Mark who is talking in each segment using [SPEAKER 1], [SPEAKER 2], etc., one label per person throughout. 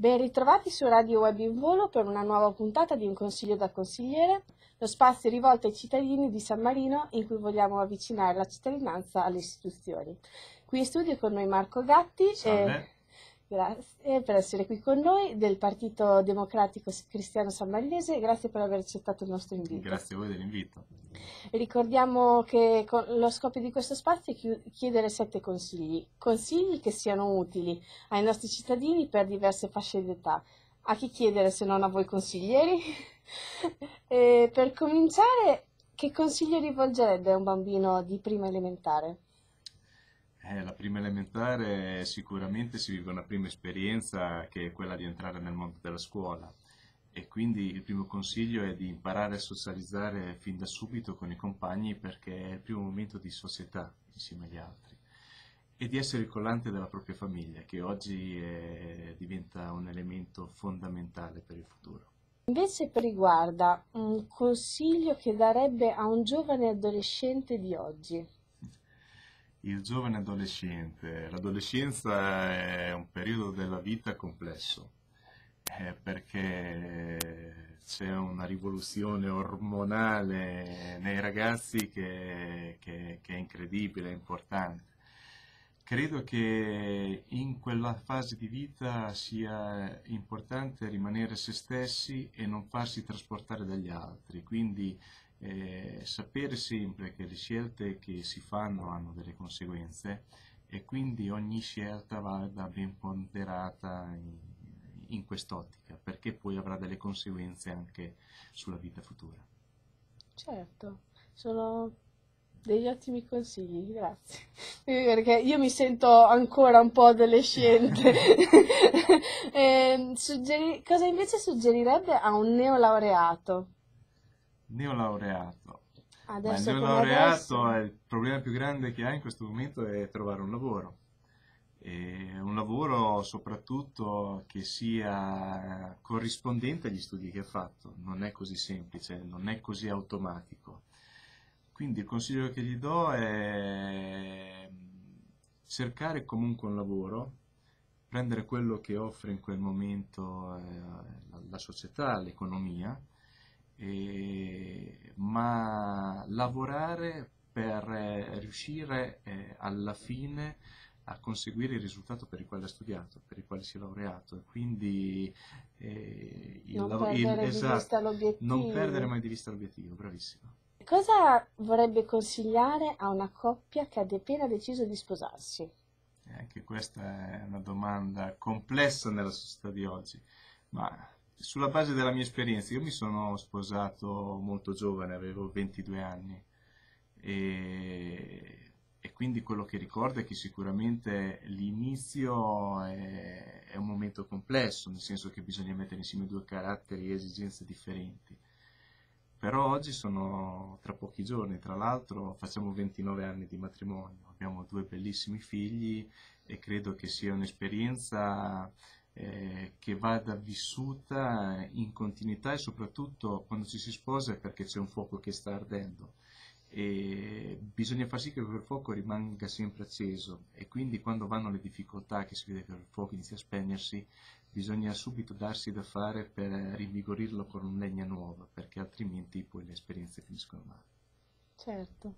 [SPEAKER 1] Ben ritrovati su Radio Web in Volo per una nuova puntata di Un Consiglio da Consigliere, lo spazio rivolto ai cittadini di San Marino in cui vogliamo avvicinare la cittadinanza alle istituzioni. Qui in studio con noi Marco Gatti.
[SPEAKER 2] Salve.
[SPEAKER 1] Grazie per essere qui con noi del Partito Democratico Cristiano Sammarinese grazie per aver accettato il nostro invito.
[SPEAKER 2] Grazie a voi dell'invito.
[SPEAKER 1] Ricordiamo che lo scopo di questo spazio è chiedere sette consigli, consigli che siano utili ai nostri cittadini per diverse fasce d'età. A chi chiedere se non a voi consiglieri? per cominciare, che consiglio rivolgerebbe a un bambino di prima elementare?
[SPEAKER 2] Eh, la prima elementare sicuramente si vive una prima esperienza che è quella di entrare nel mondo della scuola. E quindi il primo consiglio è di imparare a socializzare fin da subito con i compagni perché è il primo momento di società insieme agli altri. E di essere il collante della propria famiglia che oggi è, diventa un elemento fondamentale per il futuro.
[SPEAKER 1] Invece riguarda un consiglio che darebbe a un giovane adolescente di oggi
[SPEAKER 2] il giovane adolescente. L'adolescenza è un periodo della vita complesso eh, perché c'è una rivoluzione ormonale nei ragazzi che, che, che è incredibile, è importante. Credo che in quella fase di vita sia importante rimanere se stessi e non farsi trasportare dagli altri, quindi eh, sapere sempre che le scelte che si fanno hanno delle conseguenze e quindi ogni scelta vada ben ponderata in, in quest'ottica, perché poi avrà delle conseguenze anche sulla vita futura.
[SPEAKER 1] Certo, sono degli ottimi consigli, grazie. Perché io mi sento ancora un po' adolescente. eh, suggeri- cosa invece suggerirebbe a un neolaureato?
[SPEAKER 2] Neolaureato.
[SPEAKER 1] Adesso,
[SPEAKER 2] Ma il neolaureato è il problema più grande che ha in questo momento è trovare un lavoro. E un lavoro soprattutto che sia corrispondente agli studi che ha fatto, non è così semplice, non è così automatico. Quindi il consiglio che gli do è cercare comunque un lavoro, prendere quello che offre in quel momento eh, la società, l'economia, eh, ma lavorare per eh, riuscire eh, alla fine a conseguire il risultato per il quale ha studiato, per il quale si è laureato. E quindi
[SPEAKER 1] eh, il, non, perdere il, esatto,
[SPEAKER 2] non perdere mai di vista l'obiettivo, bravissimo.
[SPEAKER 1] Cosa vorrebbe consigliare a una coppia che ha appena deciso di sposarsi?
[SPEAKER 2] Eh, anche questa è una domanda complessa nella società di oggi, ma sulla base della mia esperienza, io mi sono sposato molto giovane, avevo 22 anni e, e quindi quello che ricordo è che sicuramente l'inizio è, è, un momento complesso, nel senso che bisogna mettere insieme due caratteri e esigenze differenti. Però oggi sono tra pochi giorni, tra l'altro facciamo 29 anni di matrimonio, abbiamo due bellissimi figli e credo che sia un'esperienza eh, che vada vissuta in continuità e soprattutto quando ci si sposa è perché c'è un fuoco che sta ardendo e bisogna far sì che quel fuoco rimanga sempre acceso e quindi quando vanno le difficoltà che si vede che il fuoco inizia a spegnersi bisogna subito darsi da fare per rinvigorirlo con un legna nuova perché altrimenti poi le esperienze finiscono male.
[SPEAKER 1] Certo.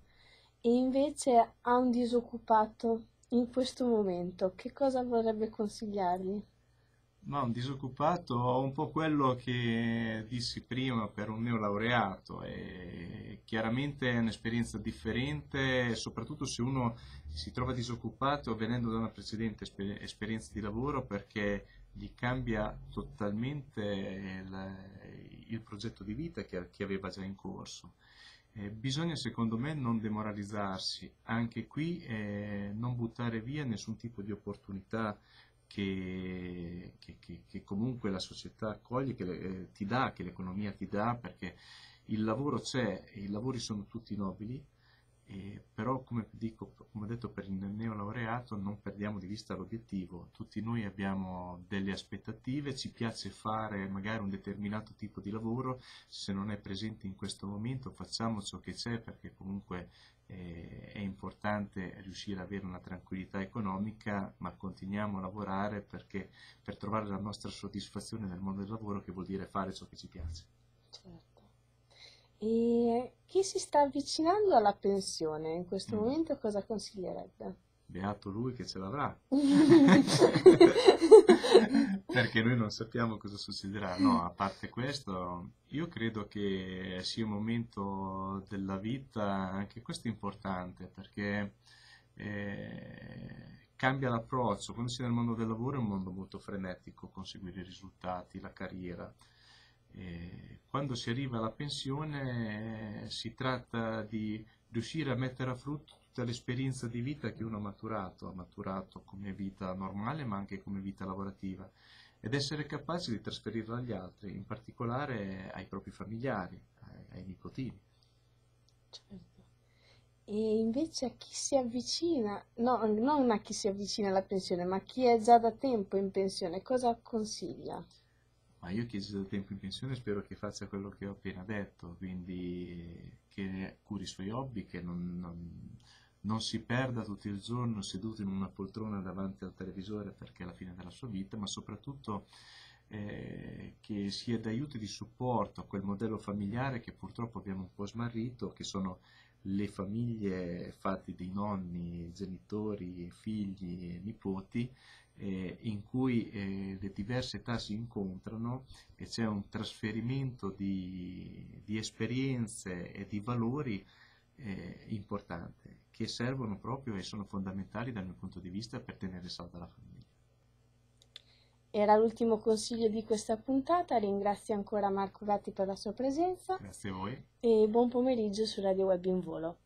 [SPEAKER 1] E invece a un disoccupato in questo momento che cosa vorrebbe consigliargli?
[SPEAKER 2] Ma un disoccupato ho un po' quello che dissi prima per un neolaureato, e chiaramente è un'esperienza differente, soprattutto se uno si trova disoccupato venendo da una precedente esper- esperienza di lavoro perché gli cambia totalmente il, il progetto di vita che, che, aveva già in corso. Eh, bisogna secondo me non demoralizzarsi, anche qui eh, non buttare via nessun tipo di opportunità che, che, che, che comunque la società accoglie, che eh, ti dà, che l'economia ti dà, perché il lavoro c'è, i lavori sono tutti nobili E però, come, dico, come ho detto per il neolaureato, non perdiamo di vista l'obiettivo. Tutti noi abbiamo delle aspettative, ci piace fare magari un determinato tipo di lavoro, se non è presente in questo momento facciamo ciò che c'è perché comunque eh, è importante riuscire ad avere una tranquillità economica, ma continuiamo a lavorare perché, per trovare la nostra soddisfazione nel mondo del lavoro, che vuol dire fare ciò che ci piace.
[SPEAKER 1] Certo. E chi si sta avvicinando alla pensione in questo mm. momento cosa consiglierebbe?
[SPEAKER 2] Beato lui che ce l'avrà. Perché noi non sappiamo cosa succederà. No, a parte questo, io credo che sia un momento della vita, anche questo è importante, perché eh, cambia l'approccio. Quando si è nel mondo del lavoro è un mondo molto frenetico, conseguire i risultati, la carriera quando si arriva alla pensione eh, si tratta di riuscire a mettere a frutto tutta l'esperienza di vita che uno ha maturato, ha maturato come vita normale ma anche come vita lavorativa ed essere capaci di trasferirla agli altri, in particolare ai propri familiari, ai, ai nipotini.
[SPEAKER 1] Certo. E invece a chi si avvicina, no, non a chi si avvicina alla pensione, ma a chi è già da tempo in pensione, cosa consiglia?
[SPEAKER 2] Ma io chiedo del tempo in pensione spero che faccia quello che ho appena detto, quindi che curi i suoi hobby, che non, non, non, si perda tutto il giorno seduto in una poltrona davanti al televisore perché è la fine della sua vita, ma soprattutto eh, che sia d'aiuto e di supporto a quel modello familiare che purtroppo abbiamo un po' smarrito, che sono le famiglie fatte di nonni, genitori, figli e nipoti, eh, in cui eh, le diverse età si incontrano e c'è un trasferimento di, di esperienze e di valori eh, importante che servono proprio e sono fondamentali dal mio punto di vista per tenere salda la famiglia.
[SPEAKER 1] Era l'ultimo consiglio di questa puntata, ringrazio ancora Marco Gatti per la sua presenza.
[SPEAKER 2] Grazie a voi.
[SPEAKER 1] E buon pomeriggio su Radio Web in Volo.